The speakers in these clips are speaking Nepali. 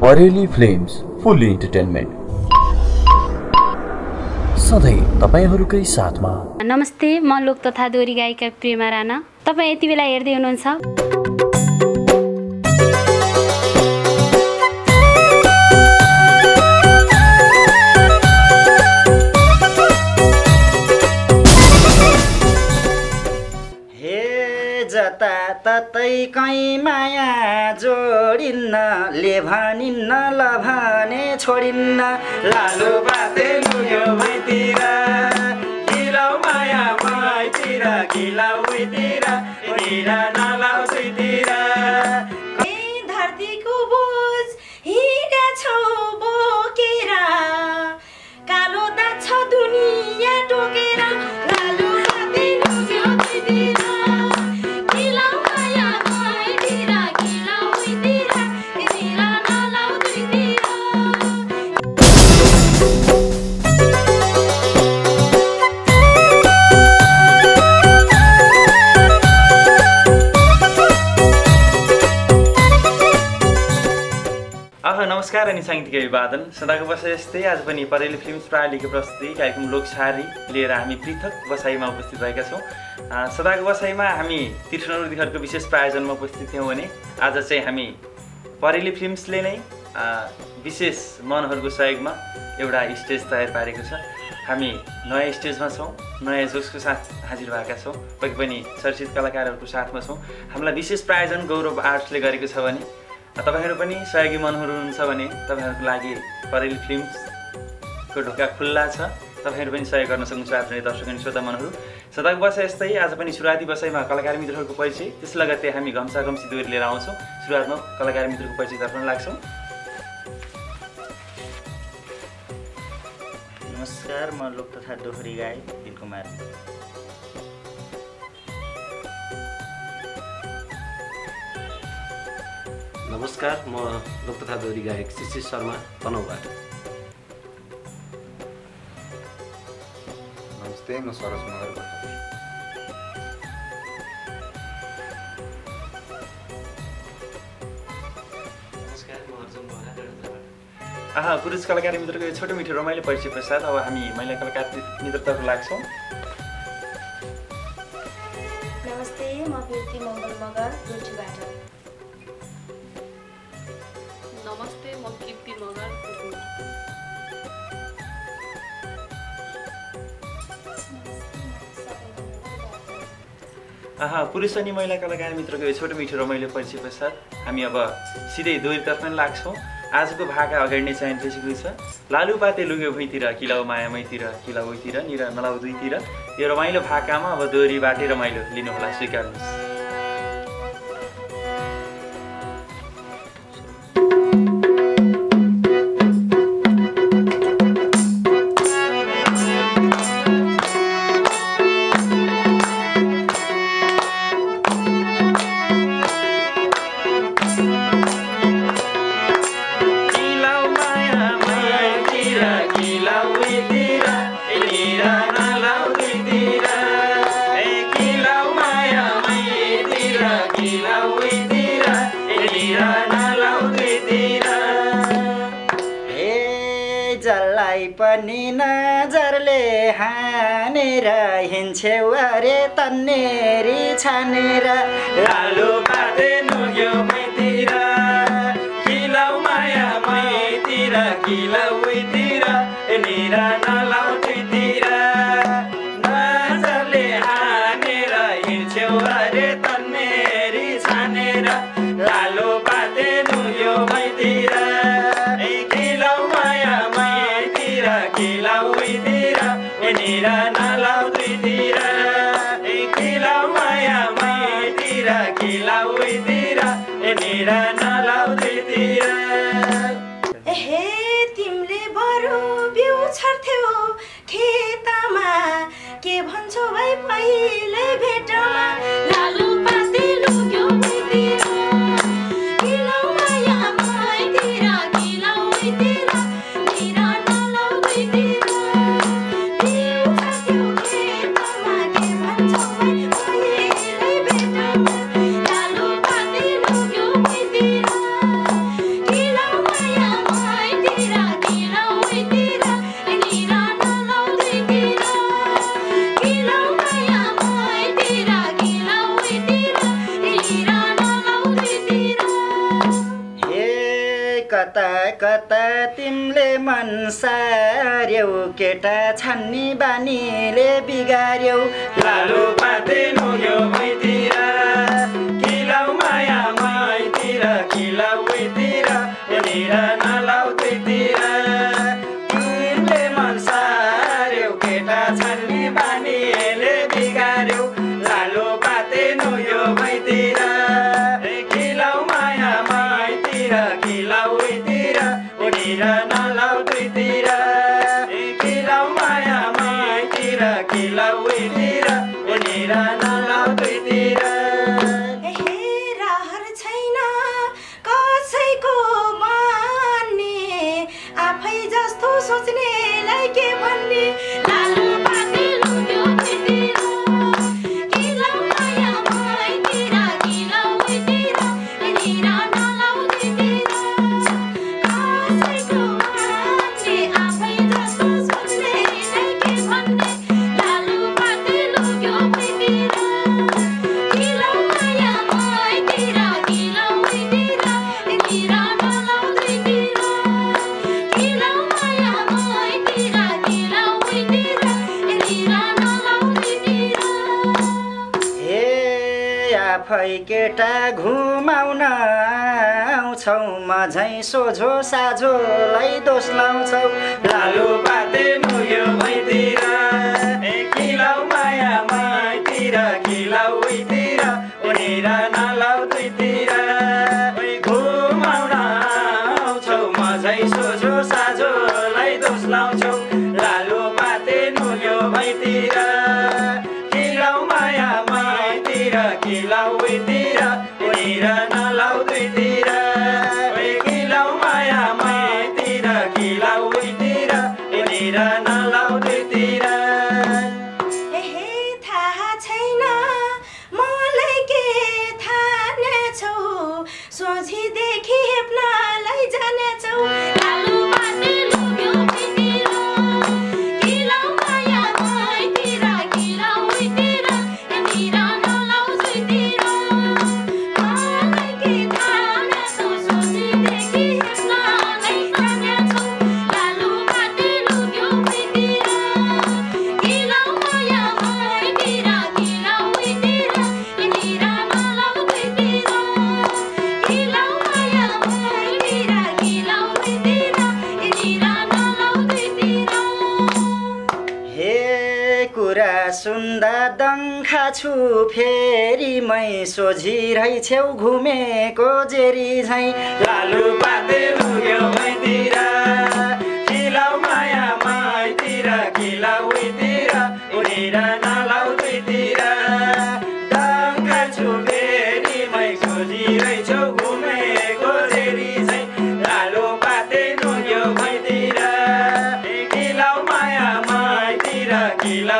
परेली फिल्म्स फुल्ली इन्टरटेनमेन्ट सधैँ तपाईँहरूकै साथमा। नमस्ते म लोक तथा दोहोरी गायिका प्रेमा राणा। तपाईँ यति बेला हेर्दै हुनुहुन्छ। ततै कहीँ माया जोडिन्न ले भनिन्न ल भने छोडिन्न। लालु बाते लुग्यो भैतिर गिलाउ माया माइतिर गिलाउ उइतिर अनि साङ्गीतिक अभिवादन सदाको बसाइ जस्तै आज पनि परेली फिल्म प्रालीको प्रस्तुति कार्यक्रम लोकसारी लिएर हामी पृथक बसाइमा उपस्थित भएका छौँ। सदाको बसाइमा हामी तीर्थनदीहरूको विशेष प्रायोजनमा उपस्थित थियौँ भने आज चाहिँ हामी परेली फिल्म्सले नै विशेष मनहरूको सहयोगमा एउटा स्टेज तयार पारेको छ। हामी नयाँ स्टेजमा छौँ नयाँ जोसको साथ हाजिर भएका छौँ पक्कै पनि चर्चित कलाकारहरूको साथमा छौँ। हामीलाई विशेष प्रायोजन गौरव आर्ट्सले गरेको छ भने तपाईँहरू पनि सहयोगी मनहरू हुनुहुन्छ भने तपाईँहरूको लागि परेली फिल्मको ढोका खुल्ला छ। तपाईँहरू पनि सहयोग गर्न सक्नुहुन्छ आदरणीय दर्शक अनि श्रोता मनहरू सदाको बसाइ यस्तै आज पनि सुरुवाती बसाइमा कलाकार मित्रहरूको परिचय। त्यस लगत्तै हामी घम्सा घम्सी दोहोरी लिएर आउँछौँ। सुरुवातमा कलाकार मित्रको परिचयतर्फ लाग्छौँ। नमस्कार म लोक तथा दोहोरी गाई दिलकुमार नमस्कार म लोक तथा दोहोरी गायक शिशिर शर्मा तनहुबाट। नमस्ते म सरोज मगरबाट नमस्कार म अर्जुन बोरा आहा पुरुष कलाकार मित्रको यो छोटो मिठो रमाइलो परिचय पश्चात अब हामी महिला कलाकार मित्रतर्फ लाग्छौँ। नमस्ते म मगर मगर आहा पुरुष अनि महिला कलाकार मित्रको यो छोटो मिठो रमाइलो परिचय पश्चात हामी अब सिधै दोहोरीतर्फ पनि लाग्छौँ आजको भाका अगाडि नै चयन भइसकेको छ लालु पाते लुग्यो भुइँतिर किलाउ माया मैतिर किलाउ उइतिर निर नलाउ दुईतिर यो रमाइलो भाकामा अब दोहोरीबाटै रमाइलो लिनुहोला स्वीकार्नुहोस् लालु के भन्छौ भाइ पहिले भेटमा। कता कता तिमीले मन सार्यौ केटा छन्नी बानीले बिगार्यौ। लालु पाते नुग्यो मैतिर किलाउ माया मैतिर किलाउ मैतिर Mira. फैकेटा घुमाउन आउँछौ म झै सोझो साझोलाई दोष लाउँछौ। लालु पाते मुयो भैतिर ए किलाउ माया माइतिर किलाउ उइतिर उनीर नलाउ दुईतिर। छु फेरि मै सोझिरै छेउ घुमेको जेरी झैँ। लालु पाते उयो मैतिर किलाउ माया माइतिर किलाउ उतिर उडेर नलाउ तुइतिर डङ्का छु फेरि मै सोझिरै छेउ घुमेको जेरी झैँ। लालु पाते नुयो मैतिर किलाउ माया माइतिर किला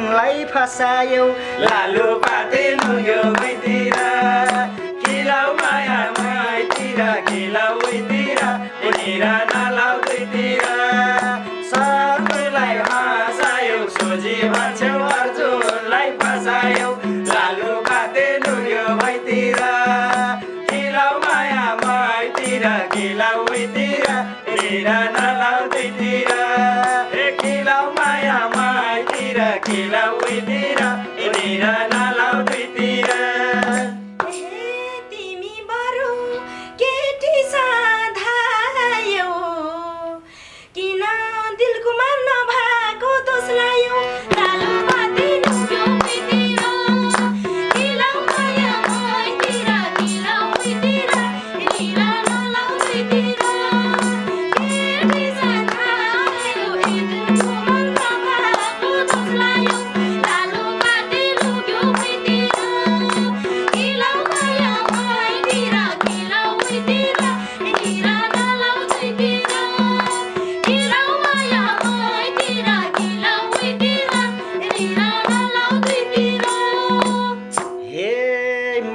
तिमीलाई फसायौ। लालु पाते नयो मैतिर किलाउ माया मैतिर किलाउ मैतिर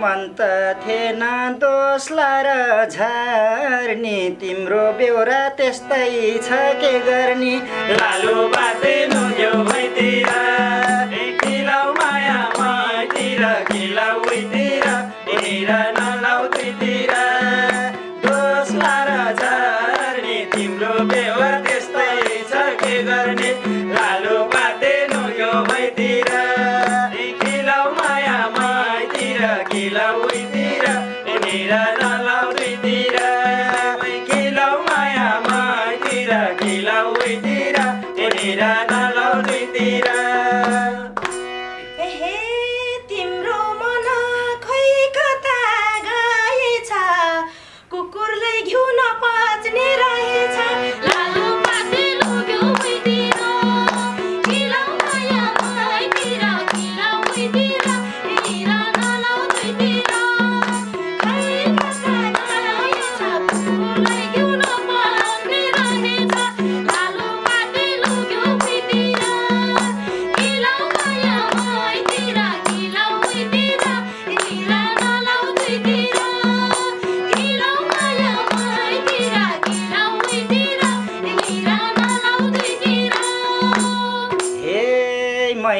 भन्त थिएन दोषलाई र झर्ने तिम्रो बेहोरा त्यस्तै छ के गर्ने? लालु बाँच्दैन mentira.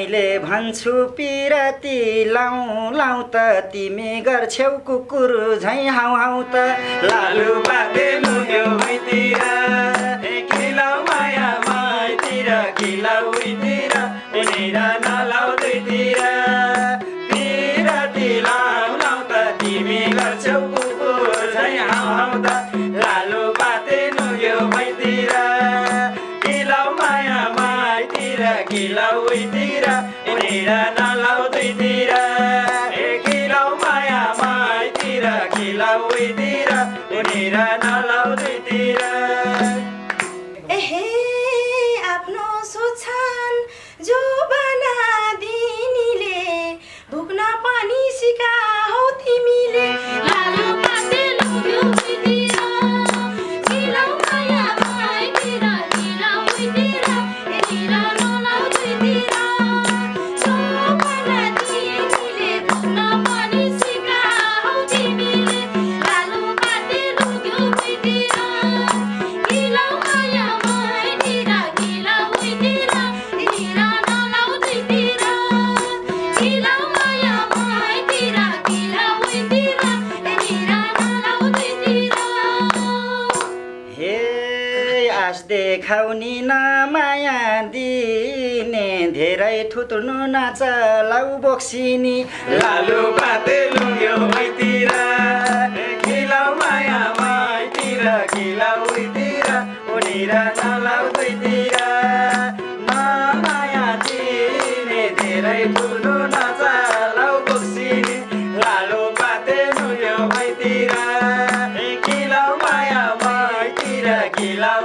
मैले भन्छु पिराती लाउँ लाउँ त तिमी गर्छौ कुकुर झै हाउ हाउ त। लालु बाबे लुग्यो भुइँतिर किलाउ माया माइतिर किलाउ उनीतिर देखाउने न माया दिने धेरै थुत्नु नाच लाउ बोक्सिनी। लालु पाते लुङ्ग्यो मैतिर खिलाउ माया मैतिर किलाउ उतिर उडेर नलाउ दुईतिर न माया दिने धेरै ठुलो नाच लाउ बोक्सिनी। लालु पाते लुङ्ग्यो मैतिर खिलाउ माया मैतिर खिलाउ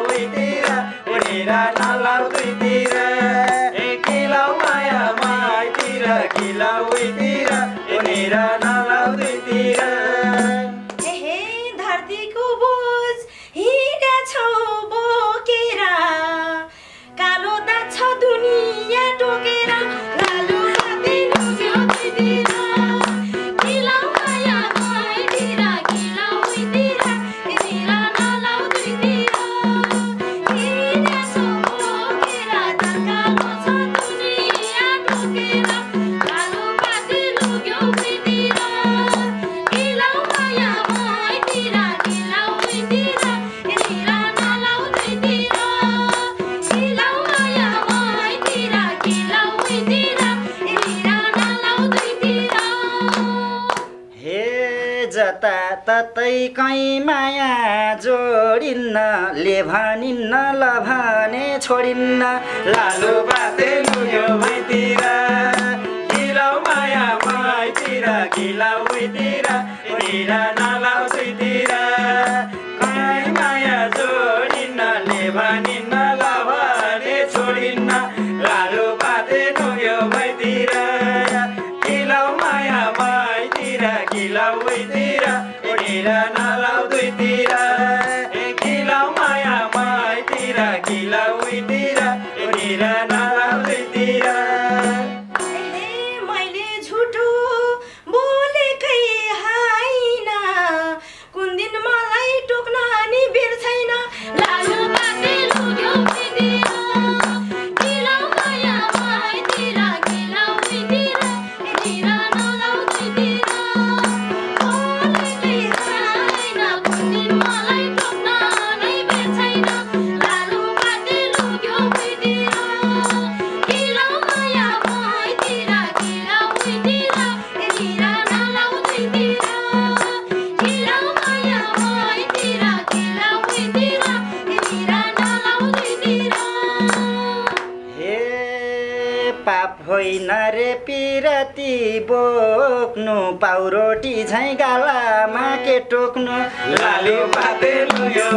कहीँ माया जोडिन्न ले भनिन्न ल भने छोडिन्न। लालु बाते लुयो भैतिर गिलाउ माया भैतिर घिलाउ भैतिर छैँ गालामा के टोक्नु? लाली पातेलु यो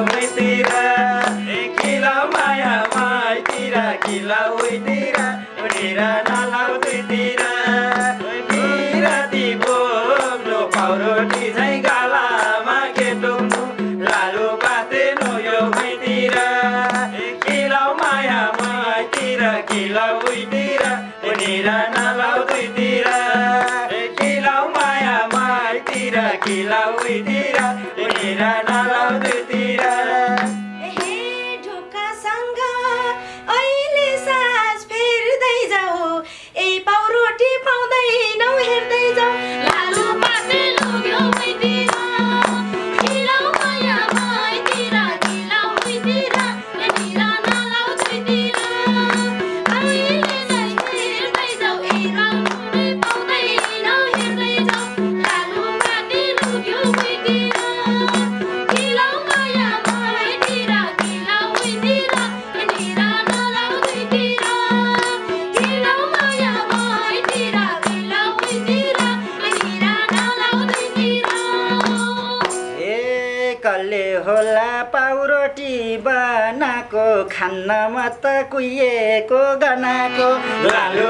खान्न त कुहिएको गनाको लालु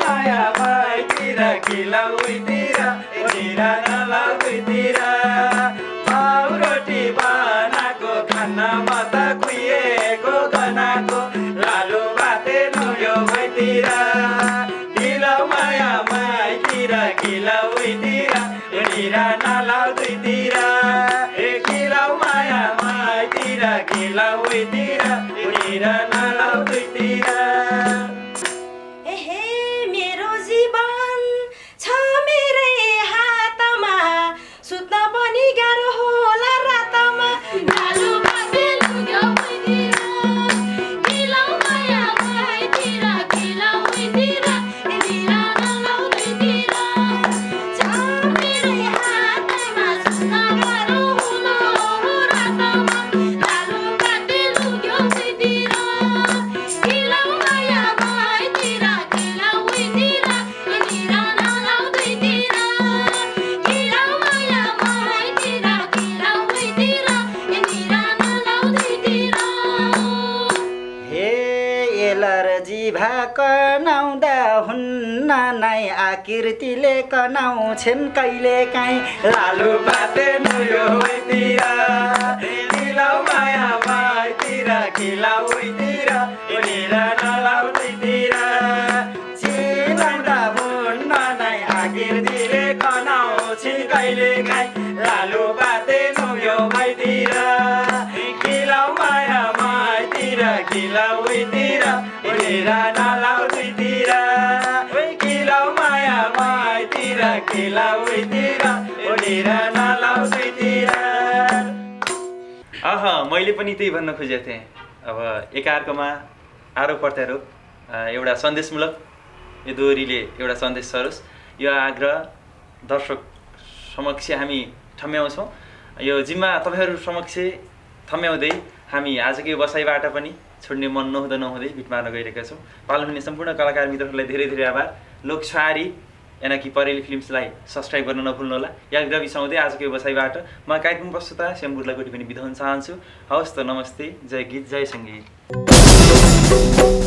माया बनाउँछन् कहिले काहीँ लालु पाते। मैले पनि त्यही भन्न खोजेको थिएँ। अब एकाअर्कोमा आरोप प्रत्यारोप एउटा सन्देशमूलक यो दोहोरीले एउटा सन्देश सरोस्। यो आग्रह दर्शक समक्ष हामी ठम्याउँछौँ। यो जिम्मा तपाईँहरू समक्ष थम्याउँदै हामी आजकै यो बसाइबाट पनि छोड्ने मन नहुँदा नहुँदै भिट मार्न गइरहेका छौँ। पालन हुने सम्पूर्ण कलाकार मित्रहरूलाई धेरै धेरै आभार। लोकसारी यानकि परेली फिल्म्सलाई सब्सक्राइब गर्न नभुल्नुहोला या बिसाउँदै आजको यो बसाइबाट म कार्यक्रम प्रस्तुता श्यामबुर्लाकोटी पनि बिदा हुन चाहन्छु। हवस् त नमस्ते जय गीत जय सङ्गीत।